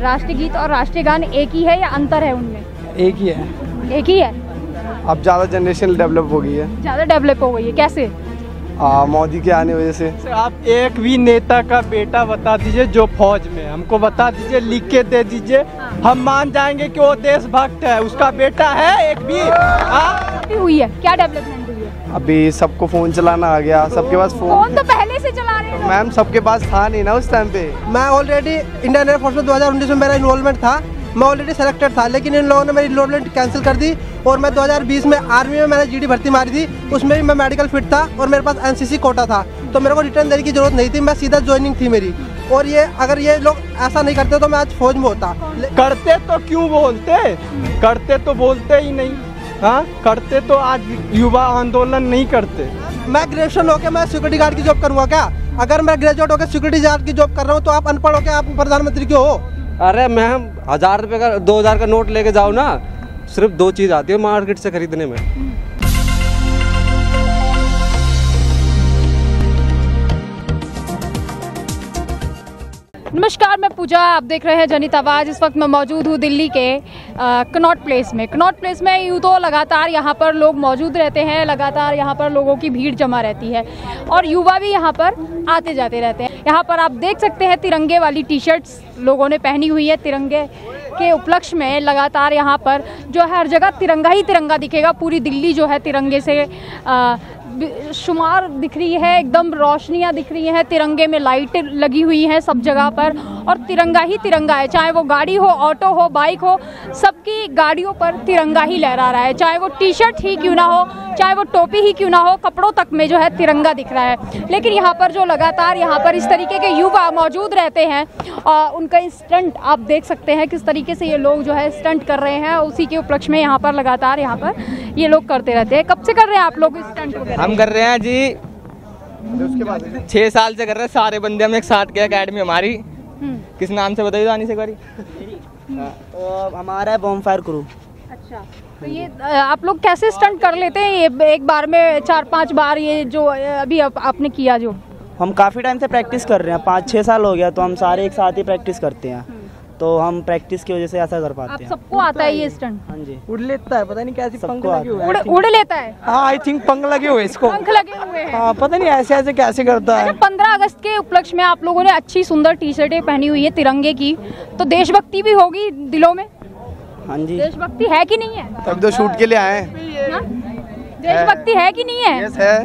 राष्ट्रगीत और राष्ट्रीय गान एक ही है या अंतर है उनमें? एक ही है। एक ही है? अब ज़्यादा जनरेशन डेवलप हो गई है। ज़्यादा डेवलप हो गई है कैसे? मोदी के आने वजह से। आप एक भी नेता का बेटा बता दीजिए जो फौज में हमको बता दीजिए लिख के दे दीजिए। हम मान जाएँगे कि वो देशभक्त है। उसका बेटा है एक भी। हाँ? हुई है। क्या डेवलपमेंट है अभी सबको फ़ोन चलाना आ गया सबके पास फ़ोन फ़ोन तो पहले से चला रहे हैं मैम सबके पास था नहीं ना उस टाइम पे? मैं ऑलरेडी इंडियन एयरफोर्स में 2019 में मेरा इन्वॉल्वमेंट था। मैं ऑलरेडी सेलेक्टेड था लेकिन इन लोगों ने मेरी इन्वॉल्वमेंट कैंसिल कर दी और मैं 2020 में आर्मी में मैंने जीडी भर्ती मारी थी। उसमें भी मैं मेडिकल फिट था और मेरे पास एनसीसी कोटा था। तो मेरे को रिटर्न देने की ज़रूरत नहीं थी मैं सीधा ज्वाइनिंग थी मेरी। और ये अगर ये लोग ऐसा नहीं करते तो मैं आज फौज में होता। करते तो क्यों बोलते? करते तो बोलते ही नहीं। हाँ करते तो आज युवा आंदोलन नहीं करते। मैं ग्रेजुएशन होकर मैं सिक्योरिटी गार्ड की जॉब करूँगा क्या? अगर मैं ग्रेजुएट होकर सिक्योरिटी गार्ड की जॉब कर रहा हूँ तो आप अनपढ़ होकर आप प्रधानमंत्री क्यों हो? अरे मैम हज़ार रुपये का दो हज़ार का नोट लेके जाओ ना सिर्फ़ दो चीज़ आती है मार्केट से खरीदने में। नमस्कार, मैं पूजा, आप देख रहे हैं जनित आवाज़। इस वक्त मैं मौजूद हूँ दिल्ली के कनॉट प्लेस में। कनॉट प्लेस में यूँ तो लगातार यहाँ पर लोग मौजूद रहते हैं, लगातार यहाँ पर लोगों की भीड़ जमा रहती है और युवा भी यहाँ पर आते जाते रहते हैं। यहाँ पर आप देख सकते हैं तिरंगे वाली टी शर्ट्स लोगों ने पहनी हुई है। तिरंगे के उपलक्ष्य में लगातार यहाँ पर जो है, हर जगह तिरंगा ही तिरंगा दिखेगा। पूरी दिल्ली जो है तिरंगे से शुमार दिख रही है, एकदम रोशनियाँ दिख रही हैं, तिरंगे में लाइट लगी हुई हैं सब जगह पर, और तिरंगा ही तिरंगा है, चाहे वो गाड़ी हो, ऑटो हो, बाइक हो, सबकी गाड़ियों पर तिरंगा ही लहरा रहा है, चाहे वो टी शर्ट ही क्यों ना हो, चाहे वो टोपी ही क्यों ना हो, कपड़ों तक में जो है तिरंगा दिख रहा है। लेकिन यहाँ पर जो लगातार यहाँ पर इस तरीके के युवा मौजूद रहते हैं और उनका स्टंट आप देख सकते हैं, किस तरीके से ये लोग जो है स्टंट कर रहे हैं, उसी के उपलक्ष्य में यहाँ पर लगातार यहाँ पर ये लोग करते रहते हैं। कब से कर रहे हैं आप लोग स्टंट वगैरह हम कर रहे हैं जी। छः साल से कर रहे हैं। सारे बंदे हम एक साथ के अकेडमी हमारी। हम्म, किस नाम से बताइए आनी से एक बारी। तो हमारा है बॉम फायर क्रू अच्छा तो ये आप लोग कैसे स्टंट कर लेते हैं? ये एक बार में चार पाँच बार ये जो अभी आप, आपने किया जो? हम काफ़ी टाइम से प्रैक्टिस कर रहे हैं। पाँच छः साल हो गया तो हम सारे एक साथ ही प्रैक्टिस करते हैं। तो हम प्रैक्टिस की वजह से ऐसा कर पाते हैं। सबको आता है ये स्टंट हाँ जी। उड़ लेता है पता नहीं कैसी पंख सबको लगे हुए उड़ उड़ लेता है। हाँ आई थिंक पंख लगे हुए इसको। पंख लगे हुए हाँ। पता नहीं ऐसे ऐसे कैसे करता है। पंद्रह अगस्त के उपलक्ष्य में आप लोगों ने अच्छी सुंदर टी शर्टें पहनी हुई है तिरंगे की। तो देशभक्ति भी होगी दिलों में? हाँ जी। देशभक्ति है कि नहीं है? तब तो शूट के लिए आए हाँ? देशभक्ति है कि नहीं है? यस है।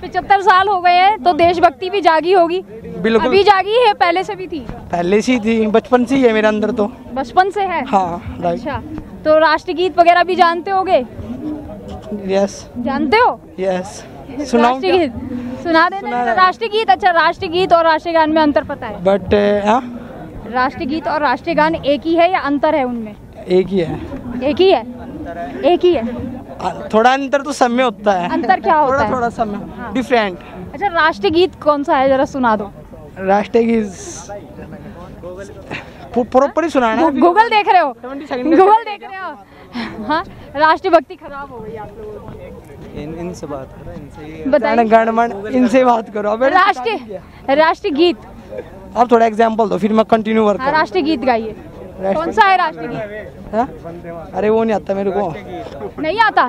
पिछहत्तर साल हो गए हैं तो देशभक्ति भी जागी होगी। बिल्कुल। अभी जागी है पहले से भी थी। पहले से थी बचपन से ही है मेरे अंदर तो। बचपन से है? हाँ अच्छा तो राष्ट्रगीत वगैरह भी जानते होगे? यस जानते हो? यस सुनाऊं राष्ट्रगीत। सुना देना सुना- राष्ट्रगीत। अच्छा राष्ट्रगीत और राष्ट्रीय गान में अंतर पता है। बट हाँ? राष्ट्रगीत और राष्ट्रीय गान एक ही है या अंतर है उनमें? एक ही है। एक ही है? एक ही है। थोड़ा अंतर तो सब में होता है। अंतर क्या होता थोड़ा है? थोड़ा सब में डिफरेंट अच्छा राष्ट्रीय राष्ट्रगीत कौन सा है? जरा सुना दो। राष्ट्रीय की प्रॉपर ही सुनाना है गूगल देख रहे हो। गूगल देख रहे हो। हाँ राष्ट्रभक्ति खराब हो गई आप लोगों की इन इनसे बात करो रहे इनसे बताइए। गण गण इनसे बात करो। अब राष्ट्रीय राष्ट्रीय गीत। आप थोड़ा एग्जांपल दो फिर मैं कंटिन्यू वर्क हाँ राष्ट्रीय गीत गाइए। कौन सा है राष्ट्रीय गीत? अरे वो नहीं आता मेरे को। नहीं आता?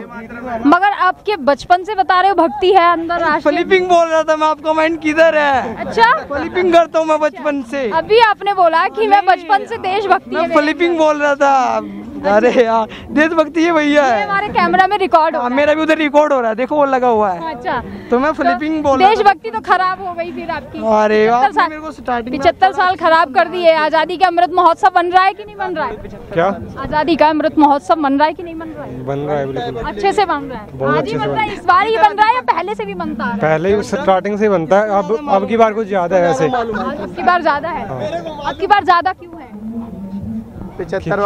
मगर आपके बचपन से बता रहे हो भक्ति है अंदर फ्लिपिंग बोल रहा था मैं आपका माइंड किधर है? अच्छा? फ्लिपिंग करता हूँ मैं बचपन से। अभी आपने बोला कि मैं बचपन से देशभक्ति है फ्लिपिंग बोल रहा था। अरे यार देशभक्ति ये भैया है। हमारे कैमरा में रिकॉर्ड हो हाँ, मेरा भी उधर रिकॉर्ड हो रहा है देखो वो लगा हुआ है। है अच्छा। तो मैं फ्लिपिंग बोल देशभक्ति तो खराब हो गई फिर आपकी। अरे पिछहत्तर साल- मेरे को स्टार्टिंग पिछहत्तर साल खराब कर दिए आज़ादी का अमृत महोत्सव बन रहा है कि नहीं बन रहा है? क्या? आज़ादी का अमृत महोत्सव बन रहा है कि नहीं बन रहा है? बन रहा है बिल्कुल। अच्छे से बन रहा है। आज ही बन रहा है इस बार ही बन रहा है या पहले से भी बनता है? पहले ही स्टार्टिंग से बनता है। अब अब की बार कुछ ज़्यादा है वैसे अब की बार ज़्यादा है। अब की बार ज़्यादा क्यों है पिछहत्तर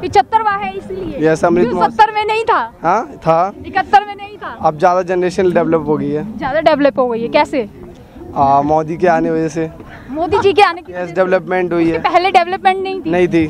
पिछहत्तरवा है। इसलिए। सत्तर में नहीं था। हाँ था। इकहत्तर में नहीं था। अब ज़्यादा जनरेशन डेवलप हो गई है। ज़्यादा डेवलप हो गई है। कैसे? मोदी के आने वजह से। मोदी जी के आने की डेवलपमेंट हुई है। पहले डेवलपमेंट नहीं थी। नहीं थी।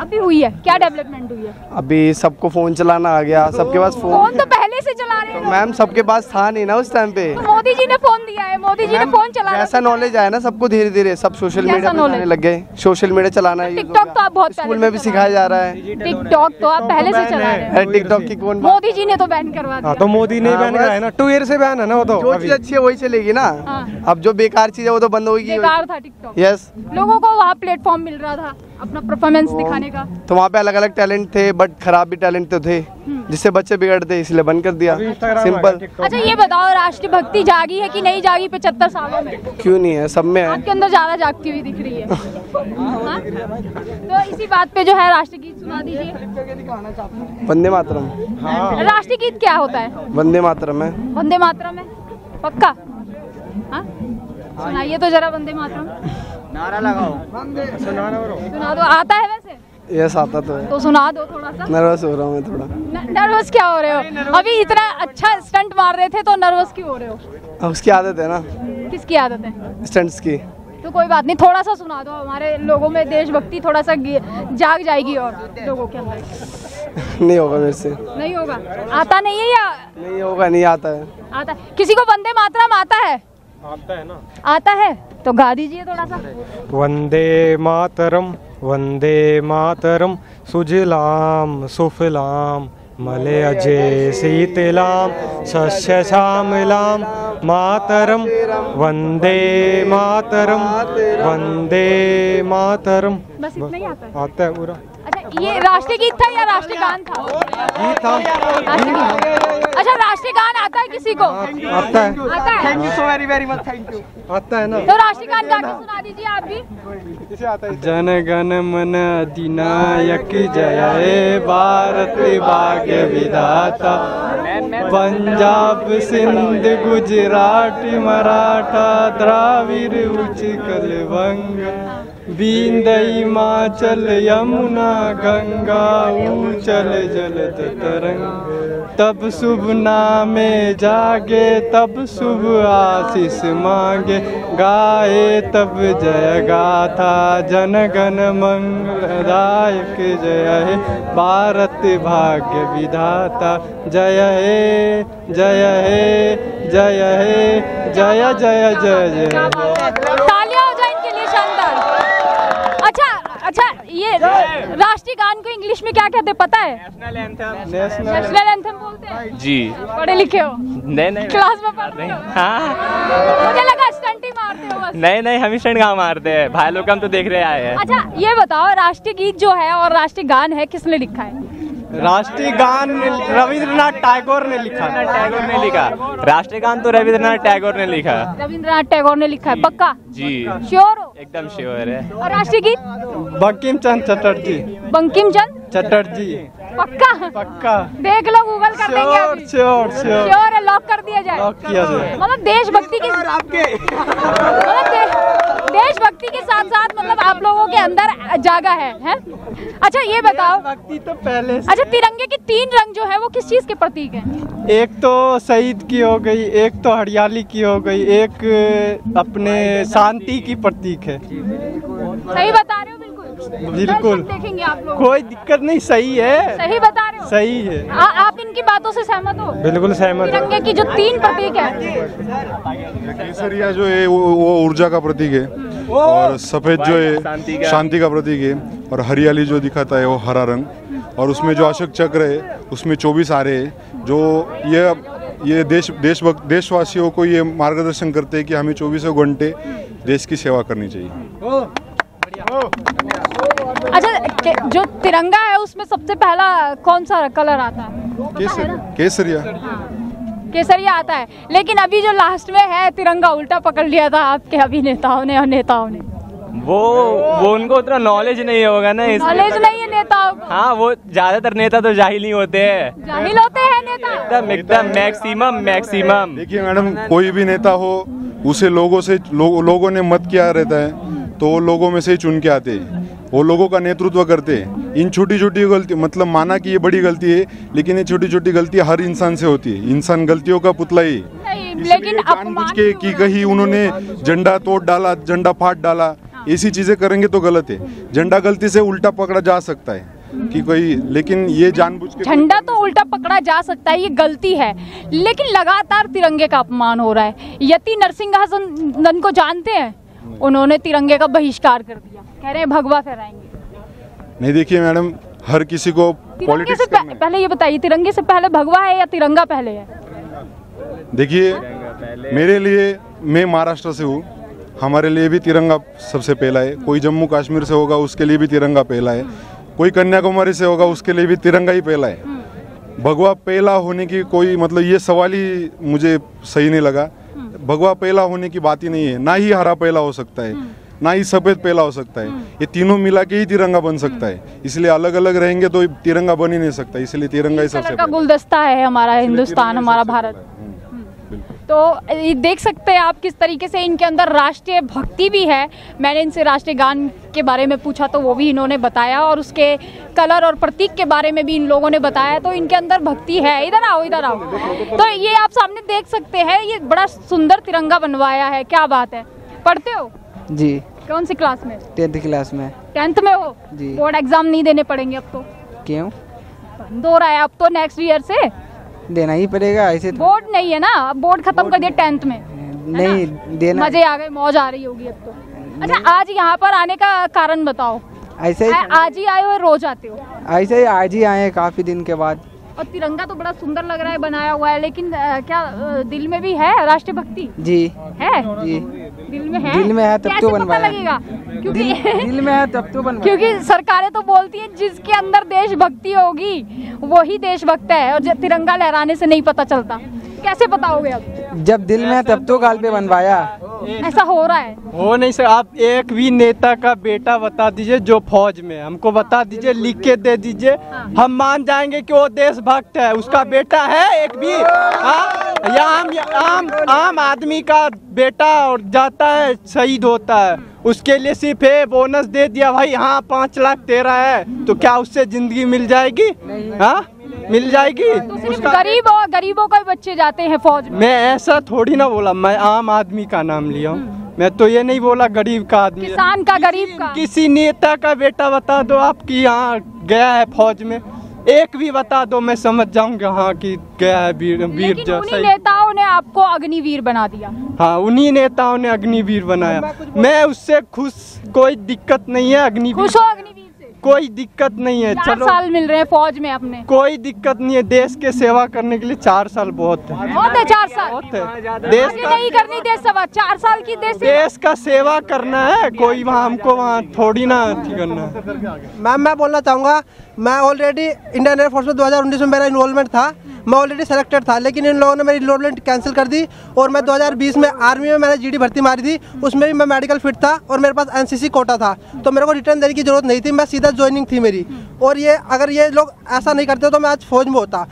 अभी हुई है। क्या डेवलपमेंट हुई है? अभी सबको फ़ोन चलाना आ गया। सबके पास फ़ोन फ़ोन तो पहले से चला रहे हैं मैम सबके पास था नहीं ना उस टाइम पे। मोदी जी ने फ़ोन दिया है मोदी जी ने फ़ोन चलाना ऐसा नॉलेज आया ना सबको धीरे धीरे सब सोशल मीडिया पे लग गए। सोशल मीडिया चलाना हो टिकटॉक तो आप बहुत स्कूल में भी सिखाया जा रहा है। टिकटॉक तो आप पहले से चला रहे हैं। टिकटॉक की कौन मोदी जी ने तो बैन करवा हाँ दिया। तो मोदी ने हाँ, बैन। कराया ना टू ईयर से बैन है ना वो तो जो चीज़ अच्छी है वही चलेगी ना। हाँ। अब जो बेकार चीज़ है वो तो बंद होगी। बेकार था टिकटॉक यस लोगों को वहाँ प्लेटफॉर्म मिल रहा था अपना परफॉर्मेंस दिखाने का। तो वहाँ पे अलग अलग टैलेंट थे बट खराब भी टैलेंट तो थे जिससे बच्चे बिगड़ते इसलिए बंद कर दिया। सिंपल। अच्छा ये बताओ राष्ट्रीय भक्ति जागी है कि नहीं जागी पचहत्तर सालों में? क्यों नहीं है? सब में आपके अंदर ज़्यादा जागती हुई दिख रही है। हाँ? तो इसी बात पे जो है राष्ट्रीय गीत सुना दीजिए। वंदे मातरम। राष्ट्रीय गीत क्या होता है? वंदे मातरम है। वंदे मातरम है? पक्का? हाँ? सुनाइए तो जरा वंदे मातरम। नारा लगाओ। सुना दो आता है वैसे? यस आता तो है। तो सुना दो थोड़ा सा। नर्वस हो रहा हूँ मैं थोड़ा। न- नर्वस क्या हो रहे हो? अभी इतना अच्छा स्टंट मार रहे थे तो नर्वस क्यों हो रहे हो? अब उसकी आदत है ना। किसकी आदत है? स्टंट्स की। तो कोई बात नहीं थोड़ा सा सुना दो। हमारे लोगों में देशभक्ति थोड़ा सा जाग जाएगी और लोगों के अंदर। नहीं होगा मेरे से। नहीं होगा? आता नहीं है या नहीं होगा नहीं आता है। आता है? किसी को वंदे मातरम आता है? आता है ना? आता है? तो गा दीजिए थोड़ा सा। वंदे मातरम वंदे मातरम सुजलाम सुफलाम मले अजय शीतलाम शस्य श्यामलाम मातरम वंदे मातरम वंदे मातरम। बस इतना ही आता है। आता है पूरा? ये राष्ट्रीय गीत था या राष्ट्रीय गान था? गीत था। अच्छा राष्ट्रीय गान आता है किसी को? आता है। आता है? Thank you so very very much thank you आता है ना? तो राष्ट्रीय गान गा के सुना दीजिए आप भी। इसे आता है जन गण मन अधिनायक जय हे भारत भाग्य विधाता। पंजाब सिंध गुजरात मराठा द्राविड़ उच्चकल बंग। बींद हिमाचल यमुना गंगा ऊचल जलद तरंग। तब शुभ नामे जागे, तब शुभ आशीष मांगे। गाए तब जय गाथा जन गण मंगलदायक जय हे। भारत भाग्य विधाता, जय हे जय हे जय हे, जय जय जय जय तालियाँ हो जाए इनके लिए शानदार अच्छा अच्छा ये राष्ट्रीय गान को इंग्लिश में क्या कहते हैं पता है? नेशनल नेशनल एंथम बोलते हैं। जी। पढ़े लिखे हो? नहीं नहीं क्लास में पढ़ते हो? हाँ। मुझे लगा स्टंट ही मारते हो बस। नहीं नहीं हम स्टंट कहाँ मारते हैं। भाई लोग हम तो देख रहे आए हैं। अच्छा ये बताओ राष्ट्रीय गीत जो है और राष्ट्रीय गान है किसने लिखा है? राष्ट्रीय गान रविंद्रनाथ टैगोर ने लिखा। टैगोर ने लिखा। राष्ट्रीय गान तो रविंद्रनाथ टैगोर ने लिखा। रविंद्रनाथ टैगोर ने लिखा है पक्का? जी। श्योर एकदम श्योर है। और राष्ट्रीय गीत? बंकिम चंद चटर्जी। बंकिम चंद चटर्जी। पक्का? पक्का। देख लो गूगल कर देंगे श्योर श्योर श्योर श्योर है लॉक कर दिया जाए। लॉक किया जाए। मतलब देशभक्ति की मतलब दे- देशभक्ति के साथ साथ मतलब आप लोगों के अंदर जागा है, है? अच्छा ये बताओ। भक्ति तो पहले से अच्छा तिरंगे के तीन रंग जो है वो किस चीज़ के प्रतीक है? एक तो शहीद की हो गई एक तो हरियाली की हो गई एक अपने शांति की प्रतीक है। सही बता रहे हो बिल्कुल। देखेंगे आप लोग। कोई दिक्कत नहीं सही है। सही बता रहे हो? सही है। आ, आप इनकी बातों से सहमत हो? बिल्कुल सहमत है। तिरंगे की जो तीन प्रतीक है। केसरिया जो है वो, वो ऊर्जा का प्रतीक है और सफ़ेद जो है शांति का। प्रतीक है और हरियाली जो दिखाता है वो हरा रंग। और उसमें जो अशोक चक्र है उसमें चौबीस आरे हैं जो ये ये देश देश देशवासियों को ये मार्गदर्शन करते हैं कि हमें चौबीसों घंटे देश की सेवा करनी चाहिए। जो तिरंगा है उसमें सबसे पहला कौन सा कलर आता है? पता है केसर केसरिया। केसरिया आता है। लेकिन अभी जो लास्ट में है तिरंगा उल्टा पकड़ लिया था आपके अभिनेताओं ने और नेताओं ने। वो वो उनको उतना नॉलेज नहीं होगा ना नॉलेज नहीं है नेताओं को। हाँ वो ज़्यादातर नेता तो जाहिल ही होते हैं। जाहिल होते हैं नेता। एकदम एकदम मैक्सिमम मैक्सिमम। देखिए मैडम कोई भी नेता हो उसे लोगों से लो, लोगों ने मत किया रहता है। तो वो लोगों में से ही चुन के आते हैं। वो लोगों का नेतृत्व करते हैं। इन छोटी छोटी गलती मतलब माना कि ये बड़ी गलती है लेकिन ये छोटी छोटी गलती हर इंसान से होती है। इंसान गलतियों का पुतला ही है। लेकिन जानबूझ के कि कहीं उन्होंने झंडा तोड़ डाला झंडा फाट डाला ऐसी चीज़ें करेंगे तो गलत है। झंडा गलती से उल्टा पकड़ा जा सकता है कि कोई लेकिन ये जानबूझ के झंडा तो उल्टा पकड़ा जा सकता है ये गलती है। लेकिन लगातार तिरंगे का अपमान हो रहा है। यति नरसिंह को जानते हैं? उन्होंने तिरंगे का बहिष्कार कर दिया। कह रहे हैं भगवा फहराएँगे। नहीं देखिए मैडम हर किसी को पॉलिटिक्स से पह- पहले ये बताइए तिरंगे से पहले भगवा है या तिरंगा पहले है? देखिए मेरे लिए मैं महाराष्ट्र से हूँ। हमारे लिए भी तिरंगा सबसे पहला है। कोई जम्मू कश्मीर से होगा उसके लिए भी तिरंगा पहला है। कोई कन्याकुमारी से होगा उसके लिए भी तिरंगा ही पहला है। भगवा पहला होने की कोई मतलब ये सवाल ही मुझे सही नहीं लगा। भगवा पहला होने की बात ही नहीं है। ना ही हरा पहला हो सकता है ना ही सफ़ेद पहला हो सकता है। ये तीनों मिला के ही तिरंगा बन सकता है। इसलिए अलग अलग रहेंगे तो तिरंगा बन ही नहीं सकता इसलिए तिरंगा ही सबसे गुलदस्ता है हमारा हिंदुस्तान हमारा भारत। तो ये देख सकते हैं आप किस तरीके से इनके अंदर राष्ट्रीय भक्ति भी है। मैंने इनसे राष्ट्रीय गान के बारे में पूछा तो वो भी इन्होंने बताया और उसके कलर और प्रतीक के बारे में भी इन लोगों ने बताया। तो इनके अंदर भक्ति है। इधर आओ इधर आओ। तो ये आप सामने देख सकते हैं ये बड़ा सुंदर तिरंगा बनवाया है। क्या बात है। पढ़ते हो? जी। कौन सी क्लास में? टेंथ क्लास में। टेंथ में हो? जी। बोर्ड एग्ज़ाम नहीं देने पड़ेंगे अब तो। क्यों? बंद हो रहा है अब तो नेक्स्ट ईयर से। देना ही पड़ेगा ऐसे तो बोर्ड नहीं है ना? अब बोर्ड खत्म कर दिया टेंथ में। नहीं देना मज़े आ गए मौज आ रही होगी अब तो। अच्छा आज यहाँ पर आने का कारण बताओ। ऐसे ही आज ही आए हो रोज आते हो? ऐसे ही आज ही आए काफ़ी दिन के बाद। और तिरंगा तो बड़ा सुंदर लग रहा है बनाया हुआ है लेकिन अ, क्या दिल में भी है राष्ट्रीय भक्ति? जी। है? जी। दिल में है? दिल में है तब तो बनवाया। लगेगा? क्योंकि दिल में है तब तो बनवाया क्योंकि सरकारें तो बोलती है जिसके अंदर देशभक्ति होगी वही देशभक्त है और जब तिरंगा लहराने से नहीं पता चलता। कैसे बताओगे अब? जब दिल में है तब तो गाल पे बनवाया। ऐसा हो रहा है? हो नहीं सर आप एक भी नेता का बेटा बता दीजिए जो फौज में हमको बता दीजिए लिख के दे दीजिए। हम मान जाएँगे कि वो देशभक्त है उसका बेटा है एक भी। हाँ? या आम आम आम आदमी का बेटा और जाता है शहीद होता है। उसके लिए सिर्फ़ ये बोनस दे दिया भाई हाँ पाँच लाख तेरा है तो क्या उससे ज़िंदगी मिल जाएगी? हाँ? मिल जाएगी? तो गरीब और गरीबों के बच्चे जाते हैं फौज में। मैं ऐसा थोड़ी ना बोला मैं आम आदमी का नाम लिया हूँ। मैं तो ये नहीं बोला गरीब का आदमी किसान का गरीब का। किसी नेता का बेटा बता दो आपकी यहाँ गया है फौज में। एक भी बता दो मैं समझ जाऊँगा हाँ कि गया है वीर वीर उन्हीं नेताओं ने आपको अग्निवीर बना दिया। हाँ उन्हीं नेताओं ने अग्निवीर बनाया। मैं उससे खुश कोई दिक्कत नहीं है अग्निवीर खुश हो अग्निवीर। कोई दिक्कत नहीं है चार चलो। साल मिल रहे हैं फौज में अपने। कोई दिक्कत नहीं है देश के सेवा करने के लिए चार साल बहुत है। बहुत है चार साल। बहुत है। देश का नहीं करनी देश सेवा चार साल की देश देश का सेवा करना है कोई वहाँ हमको वहाँ थोड़ी ना करना है। मैम मैं बोलना चाहूँगा मैं ऑलरेडी इंडियन एयरफोर्स में 2019 में मेरा इन्वॉल्वमेंट था। मैं ऑलरेडी सेलेक्टेड था लेकिन इन लोगों ने मेरी इन्वॉल्वमेंट कैंसिल कर दी और मैं 2020 में आर्मी में मैंने जीडी भर्ती मारी थी। उसमें भी मैं मेडिकल फिट था और मेरे पास एनसीसी कोटा था। तो मेरे को रिटर्न देने की ज़रूरत नहीं थी मैं सीधा ज्वाइनिंग थी मेरी। और ये अगर ये लोग ऐसा नहीं करते तो मैं आज फौज में होता।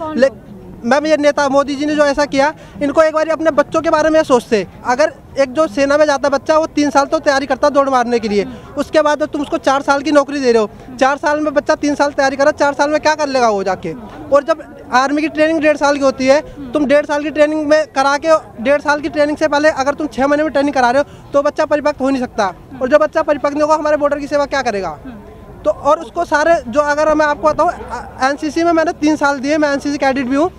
मैम ये नेता मोदी जी ने जो ऐसा किया, इनको एक बार अपने बच्चों के बारे में सोचते। अगर एक जो सेना में जाता बच्चा, वो तीन साल तो तैयारी करता दौड़ मारने के लिए। उसके बाद तुम उसको चार साल की नौकरी दे रहे हो। चार साल में बच्चा तीन साल तैयारी करा चार साल में क्या कर लेगा वो जाके? और जब आर्मी की ट्रेनिंग डेढ़ साल की होती है, तुम डेढ़ साल की ट्रेनिंग में करा के, डेढ़ साल की ट्रेनिंग से पहले अगर तुम छः महीने में ट्रेनिंग करा रहे हो तो बच्चा परिपक्व हो नहीं सकता। और जो बच्चा परिपक्व नहीं होगा, हमारे बॉर्डर की सेवा क्या करेगा? तो और उसको सारे जो, अगर मैं आपको बताऊँ एनसीसी में मैंने तीन साल दिए, मैं एनसीसी कैडेट भी हूँ।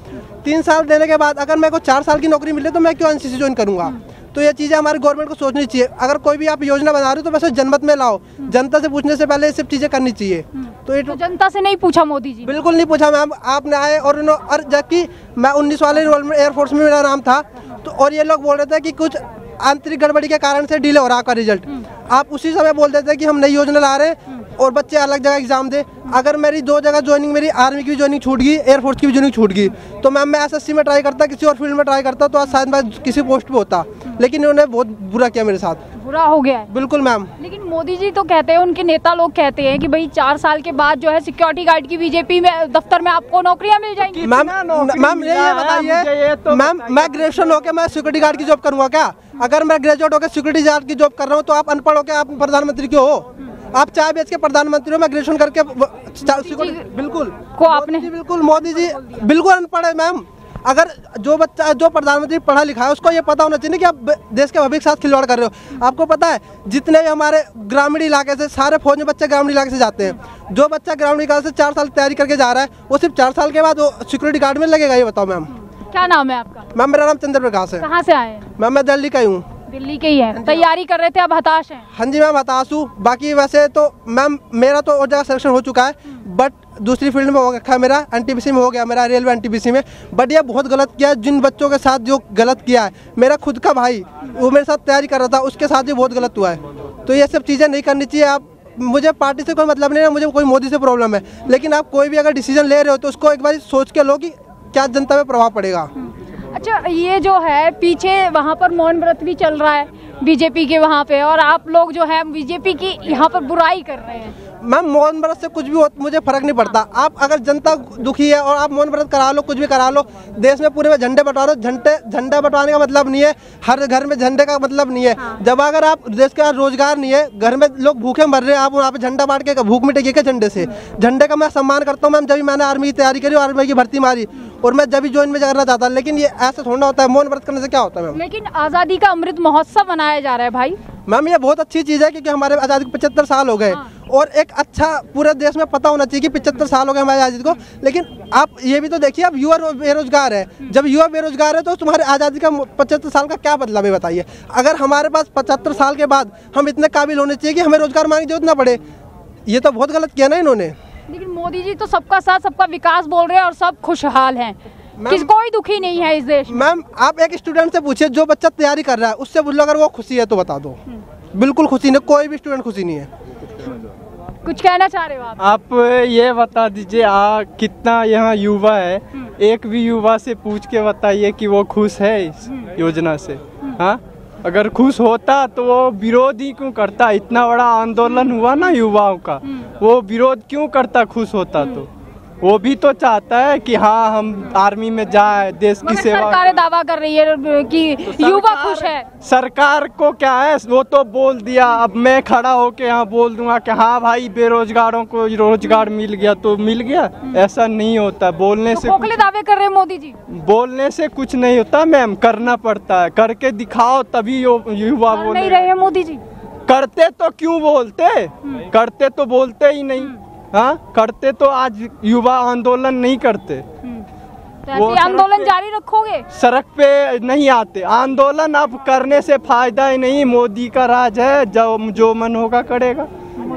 तीन साल देने के बाद अगर मेरे को चार साल की नौकरी मिले तो मैं क्यों एनसीसी ज्वाइन करूँगा? तो ये चीज़ें हमारे गवर्नमेंट को सोचनी चाहिए। अगर कोई भी आप योजना बना रहे हो तो वैसे जनमत में लाओ। जनता से पूछने से पहले ये सब चीज़ें करनी चाहिए। तो तो जनता से नहीं पूछा मोदी जी बिल्कुल नहीं पूछा। मैम आपने आए और और जबकि मैं उन्नीस वाले एयरफोर्स में मेरा नाम था। तो और ये लोग बोल रहे थे कि कुछ आंतरिक गड़बड़ी के कारण से डिले हो रहा आपका रिज़ल्ट आप उसी समय बोल देते कि हम नई योजना ला रहे हैं। और बच्चे अलग जगह एग्ज़ाम दे। अगर मेरी दो जगह ज्वाइनिंग मेरी आर्मी की भी ज्वाइनिंग छूट गई एयरफोर्स की भी ज्वाइनिंग छूट गई तो मैम मैं एस में ट्राई करता किसी और फ़ील्ड में ट्राई करता तो आज शायद मैं किसी पोस्ट पे होता। लेकिन इन्होंने बहुत बुरा किया मेरे साथ। बुरा हो गया है। बिल्कुल मैम लेकिन मोदी जी तो कहते हैं उनके नेता लोग कहते हैं कि भाई चार साल के बाद जो है सिक्योरिटी गार्ड की बीजेपी में दफ्तर में आपको नौकरियाँ मिल जाएँगी। मैम मैम ये ये बताइए। मैम मैं ग्रेजुएशन होकर मैं सिक्योरिटी गार्ड की जॉब करूँगा क्या? अगर मैं ग्रेजुएट होकर सिक्योरिटी गार्ड की जॉब कर रहा हूँ तो आप अनपढ़ होकर आप प्रधानमंत्री क्यों हो? आप चाय बेच के प्रधानमंत्री में ग्रेजुएशन करके बिल्कुल। को आपने बिल्कुल मोदी जी बिल्कुल अनपढ़ है मैम अगर जो बच्चा जो प्रधानमंत्री पढ़ा लिखा है उसको ये पता होना चाहिए कि आप देश के भविष्य के साथ खिलवाड़ कर रहे हो। आपको पता है जितने भी हमारे ग्रामीण इलाके से सारे फौज में बच्चे ग्रामीण इलाके से जाते हैं। जो बच्चा ग्रामीण इलाके से चार साल तैयारी करके जा रहा है वो सिर्फ़ चार साल के बाद वो सिक्योरिटी गार्ड में लगेगा ये बताओ मैम क्या नाम है आपका? मैम मेरा नाम चंद्र प्रकाश है। कहाँ से आए मैम मैं दिल्ली का ही हूँ। दिल्ली के ही है। तैयारी कर रहे थे अब हताश हैं। हाँ जी मैम हताश हूँ। बाकी वैसे तो मैम मेरा तो और जगह सिलेक्शन हो चुका है बट दूसरी फ़ील्ड में हो रखा है मेरा एनटीपीसी में हो गया मेरा रेलवे एनटीपीसी में। बट ये बहुत गलत किया है जिन बच्चों के साथ जो गलत किया है। मेरा खुद का भाई वो मेरे साथ तैयारी कर रहा था उसके साथ भी बहुत गलत हुआ है। तो ये सब चीज़ें नहीं करनी चाहिए। आप मुझे पार्टी से कोई मतलब नहीं है मुझे कोई मोदी से प्रॉब्लम है। लेकिन आप कोई भी अगर डिसीज़न ले रहे हो तो उसको एक बार सोच के लो कि क्या जनता पे प्रभाव पड़ेगा। अच्छा ये जो है पीछे वहाँ पर मौन व्रत भी चल रहा है बीजेपी के वहाँ पे और आप लोग जो है बीजेपी की यहाँ पर बुराई कर रहे हैं। मैम मौन व्रत से कुछ भी हो मुझे फ़र्क नहीं पड़ता। आप अगर जनता दुखी है और आप मौन व्रत करा लो कुछ भी करा लो देश में पूरे में झंडे बंटवा लो झंडे झंडा बंटवाने का मतलब नहीं है हर घर में झंडे का मतलब नहीं है। जब अगर आप देश के पास रोज़गार नहीं है घर में लोग भूखे मर रहे हैं आप वहाँ पे झंडा बांट के भूख मिटेगी क्या झंडे से? झंडे का मैं सम्मान करता हूँ मैम जब मैंने आर्मी की तैयारी करी आर्मी की भर्ती मारी और मैं जब भी ज्वाइन में करना चाहता लेकिन ये ऐसा थोड़ा होता है मौन व्रत करने से क्या होता है मैम? लेकिन आज़ादी का अमृत महोत्सव मनाया जा रहा है भाई। मैम ये बहुत अच्छी चीज़ है क्योंकि हमारे आज़ादी को पचहत्तर साल हो गए। और एक अच्छा पूरे देश में पता होना चाहिए कि पिछहत्तर साल हो गए हमारी आज़ादी को। लेकिन आप ये भी तो देखिए अब युवा बेरोजगार है। जब युवा बेरोजगार है तो तुम्हारे आज़ादी का पचहत्तर साल का क्या बदलाव है बताइए। अगर हमारे पास पचहत्तर साल के बाद हम इतने काबिल होने चाहिए कि हमें रोज़गार मांगने की ज़रूरत ना पड़े ये तो बहुत गलत किया ना इन्होंने। लेकिन मोदी जी तो सबका साथ सबका विकास बोल रहे हैं और सब खुशहाल हैं। किस कोई दुखी नहीं है इस देश मैम आप एक स्टूडेंट से पूछिए जो बच्चा तैयारी कर रहा है उससे पूछ लो अगर वो खुशी है तो बता दो। बिल्कुल खुशी नहीं कोई भी स्टूडेंट खुशी नहीं है। कुछ कहना चाह रहे हो आप? आप ये बता दीजिए आ कितना यहाँ युवा है? एक भी युवा से पूछ के बताइए कि वो खुश है इस योजना से। हाँ? अगर खुश होता तो वो विरोध ही क्यों करता? इतना बड़ा आंदोलन हुआ ना युवाओं का। वो विरोध क्यों करता खुश होता तो? वो भी तो चाहता है कि हाँ हम आर्मी में जाए देश की सेवा सरकार दावा कर रही है कि तो युवा खुश है। सरकार को क्या है? वो तो बोल दिया। अब मैं खड़ा होके यहाँ बोल दूँगा कि हाँ भाई बेरोजगारों को रोज़गार मिल गया तो मिल गया। ऐसा नहीं होता। बोलने तो से खोखले दावे कर रहे हैं मोदी जी। बोलने से कुछ नहीं होता मैम। करना पड़ता है। करके दिखाओ तभी युवा बोल नहीं रहे मोदी जी। करते तो क्यों बोलते? करते तो बोलते ही नहीं। हाँ करते तो आज युवा आंदोलन नहीं करते। तो आंदोलन जारी रखोगे? सड़क पे नहीं आते। आंदोलन अब करने से फ़ायदा ही नहीं। मोदी का राज है जो जो मन होगा करेगा।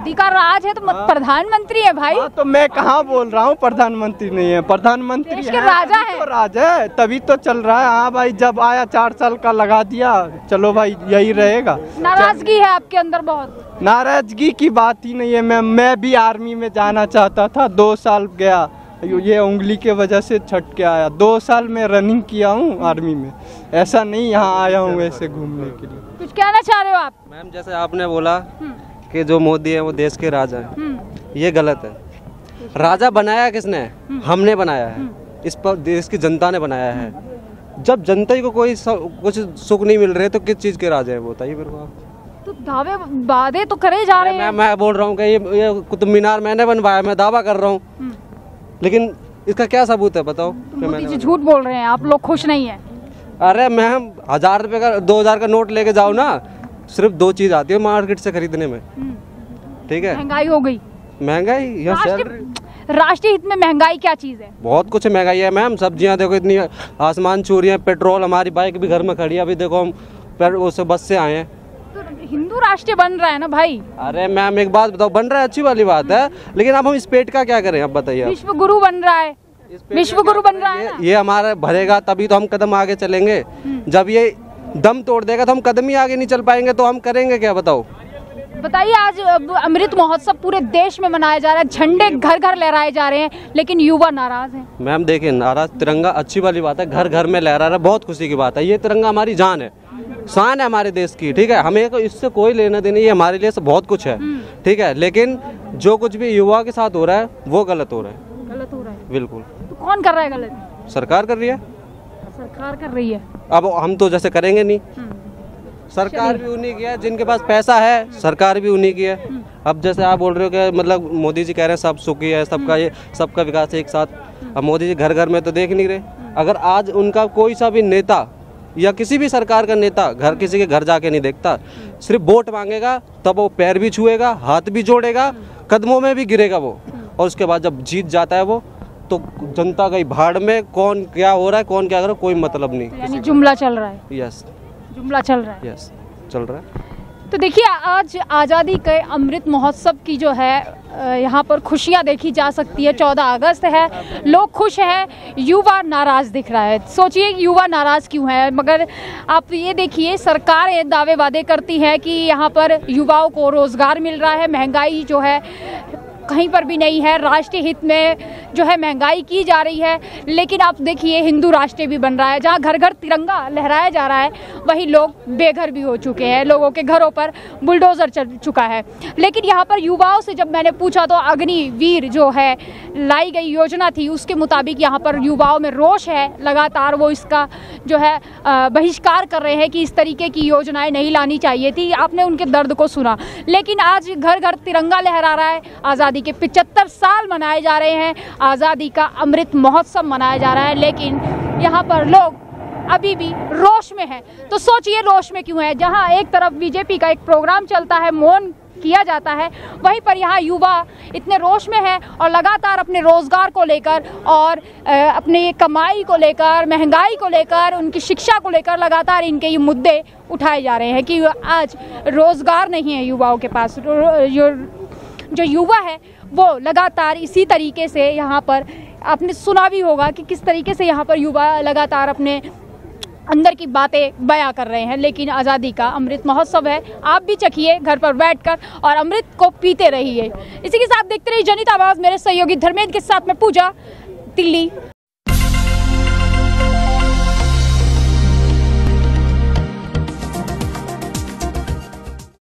मोदी का राज है तो मत- प्रधानमंत्री है भाई। हाँ तो मैं कहाँ बोल रहा हूँ प्रधानमंत्री नहीं है। प्रधानमंत्री है, राजा तभी है। तो राज है तभी तो चल रहा है। हाँ भाई जब आया चार साल का लगा दिया चलो भाई यही रहेगा। नाराज़गी है आपके अंदर बहुत। नाराज़गी की बात ही नहीं है। मैं मैं भी आर्मी में जाना चाहता था दो साल गया। ये उंगली के वजह से छट के आया। दो साल में रनिंग किया हूँ आर्मी में। ऐसा नहीं यहाँ आया हूँ ऐसे घूमने के लिए। कुछ कहना चाह रहे हो आप? मैम जैसे आपने बोला कि जो मोदी है वो देश के राजा है। ये गलत है। राजा बनाया किसने? हमने बनाया है। इस पर देश की जनता ने बनाया है। जब जनता ही को कोई कुछ सुख नहीं मिल रहे तो किस चीज़ के राजा है वो? बताइए मेरे को आप। तो दावे वादे तो करे जा रहे हैं। मैं बोल रहा हूँ कि ये ये कुतुब मीनार मैंने बनवाया मैं दावा कर रहा हूँ। लेकिन इसका क्या सबूत है बताओ? कि मोदी जी झूठ बोल रहे हैं आप लोग खुश नहीं है। अरे मैम हज़ार रुपए का दो हज़ार का नोट लेके जाओ ना सिर्फ़ दो चीज़ आती है मार्केट से खरीदने में। ठीक है? महँगाई हो गई। महँगाई? या राष्ट्रीय हित में महँगाई क्या चीज़ है? बहुत कुछ महँगाई है मैम। सब्ज़ियाँ देखो इतनी आसमान चूरियाँ पेट्रोल हमारी बाइक भी घर में खड़ी है। अभी देखो हम उससे बस से आए हैं। तो हिंदू राष्ट्र बन रहा है ना भाई? अरे मैम एक बात बताओ बन रहा है? अच्छी वाली बात है। लेकिन अब हम इस पेट का क्या करें अब बताइए विश्व गुरु बन रहा है। विश्व गुरु बन रहा है ये, ये हमारा भरेगा तभी तो हम कदम आगे चलेंगे। जब ये दम तोड़ देगा तो हम कदम ही आगे नहीं चल पाएँगे तो हम करेंगे क्या बताओ? बताइए आज अमृत महोत्सव पूरे देश में मनाया जा रहा है झंडे घर घर लहराए जा रहे हैं लेकिन युवा नाराज़ हैं। मैम देखिए नाराज़ तिरंगा अच्छी वाली बात है घर घर में लहरा रहा है बहुत खुशी की बात है ये तिरंगा हमारी जान है शान है हमारे देश की ठीक है हमें को इससे कोई लेना देना ये हमारे लिए बहुत कुछ है ठीक है लेकिन जो कुछ भी युवा के साथ हो रहा है वो गलत हो रहा है। गलत हो रहा है। बिल्कुल। तो कौन कर रहा है गलत? सरकार कर रही है। सरकार कर रही है। अब हम तो जैसे करेंगे नहीं। सरकार भी उन्हीं की है जिनके पास पैसा है सरकार भी उन्हीं की है। अब जैसे आप बोल रहे हो कि मतलब मोदी जी कह रहे हैं सब सुखी है सबका ये सबका विकास है एक साथ। अब मोदी जी घर घर में तो देख नहीं रहे। अगर आज उनका कोई सा भी नेता या किसी भी सरकार का नेता घर किसी के घर जाके नहीं देखता सिर्फ़ वोट मांगेगा तब वो पैर भी छुएगा हाथ भी जोड़ेगा कदमों में भी गिरेगा वो। और उसके बाद जब जीत जाता है वो तो जनता गई भाड़ में कौन क्या हो रहा है कौन क्या कर रहा है कोई मतलब नहीं। यानी जुमला चल रहा है? यस जुमला चल रहा है? यस चल रहा है। तो देखिए आज आज़ादी के अमृत महोत्सव की जो है यहाँ पर खुशियाँ देखी जा सकती है। चौदह अगस्त है लोग खुश हैं युवा नाराज़ दिख रहा है। सोचिए युवा नाराज़ क्यों है? मगर आप ये देखिए सरकारें दावे वादे करती है कि यहाँ पर युवाओं को रोज़गार मिल रहा है महँगाई जो है कहीं पर भी नहीं है। राष्ट्रीय हित में जो है महँगाई की जा रही है। लेकिन आप देखिए, हिंदू राष्ट्र भी बन रहा है, जहाँ घर घर तिरंगा लहराया जा रहा है, वहीं लोग बेघर भी हो चुके हैं। लोगों के घरों पर बुलडोज़र चल चुका है। लेकिन यहाँ पर युवाओं से जब मैंने पूछा तो अग्निवीर जो है, लाई गई योजना थी, उसके मुताबिक यहाँ पर युवाओं में रोष है। लगातार वो इसका जो है बहिष्कार कर रहे हैं कि इस तरीके की योजनाएँ नहीं लानी चाहिए थी। आपने उनके दर्द को सुना। लेकिन आज घर घर तिरंगा लहरा रहा है। आज़ादी के 75 साल मनाए जा रहे हैं। आज़ादी का अमृत महोत्सव मनाया जा रहा है, लेकिन यहाँ पर लोग अभी भी रोश में है। तो सोचिए रोश में क्यों है? जहाँ एक तरफ़ बीजेपी का एक प्रोग्राम चलता है, मौन किया जाता है, वहीं पर यहाँ युवा इतने रोश में है और लगातार अपने रोज़गार को लेकर और अपनी कमाई को लेकर, महँगाई को लेकर, उनकी शिक्षा को लेकर लगातार इनके ये मुद्दे उठाए जा रहे हैं कि आज रोज़गार नहीं है युवाओं के पास। जो युवा है, वो लगातार इसी तरीके से यहाँ पर आपने सुना भी होगा कि किस तरीके से यहाँ पर युवा लगातार अपने अंदर की बातें बयां कर रहे हैं। लेकिन आज़ादी का अमृत महोत्सव है। आप भी चखिए, घर पर बैठकर और अमृत को पीते रहिए। इसी के साथ देखते रहिए जनित आवाज़। मेरे सहयोगी धर्मेंद्र के साथ में पूजा। दिल्ली।